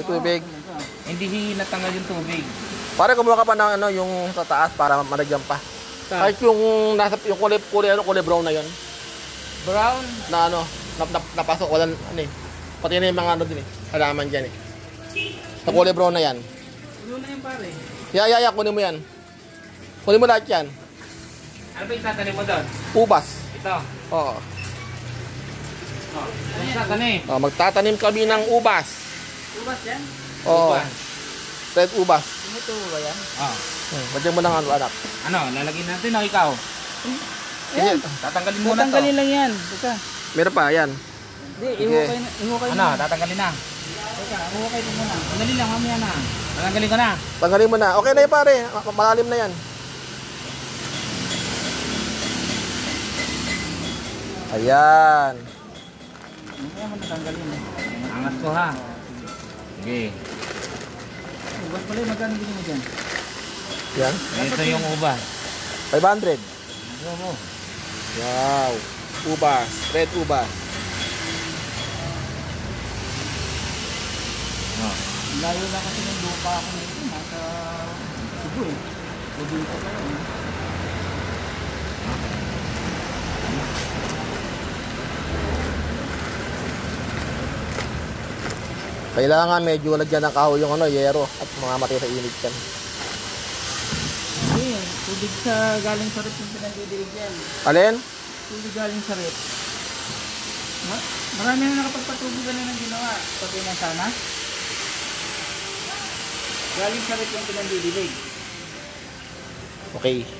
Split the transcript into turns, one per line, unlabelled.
Yung tubig.
Hindi natanggal yung tubig.
Pare kumuha ka pa ng ano, yung sa taas para malagyan pa. Kahit yung nasa yung kulay kulay ano, kulay brown na yon
Brown.
na ano, nap, nap, napasok walang ano eh. Pati na yung mga ano din eh, halaman diyan eh. Sa kulay brown na yan.
Ano na yung pare?
Ya, ya, ya, kunin mo yan. Kunin mo lahat yan.
Ano ba yung tatanim mo doon?
Ubas.
Ito.
Oo.
Oh. Ano yung tatanim?
Oh, magtatanim kami ng ubas.
Ubas yan?
Oo.
Ubas.
Red ubas.
Tumutubo ba yan? Oh.
Hmm. Bagyan mo ng ano, anak.
Ano, lalagyan natin o ikaw?
Sige.
Tatanggalin muna to.
Tatanggalin lang yan. Teka.
Meron pa, yan.
Hindi, ihukay na. Ihukay
Ano,
na.
tatanggalin na.
Teka, ihukay ko muna.
Sandali lang, mamaya na. Tatanggalin ko na.
Tanggalin mo na. Okay na yun pare. Ma- Malalim na yan. Ayan.
Mamaya mo natanggalin. eh.
Angat ko ha. Sige.
Ubas pala, magkano bilhin mo dyan?
Yan.
Ito yung ubas.
500.
Ano mo?
Wow. Ubas. Red ubas.
Oh.
Layo na kasi ng lupa ako nito. Nasa Cebu eh. Probinsya pa yun.
Kailangan medyo lagyan ng kahoy yung ano, yero at mamamatay sa init yan.
Hindi, tubig sa galing sa rip yung pinagdidilig yan.
Alin?
Tubig galing sa rip. Ma marami na nakapagpatubig na ng ginawa. Pati na sana. Galing sa rip yung pinagdidilig.
Okay.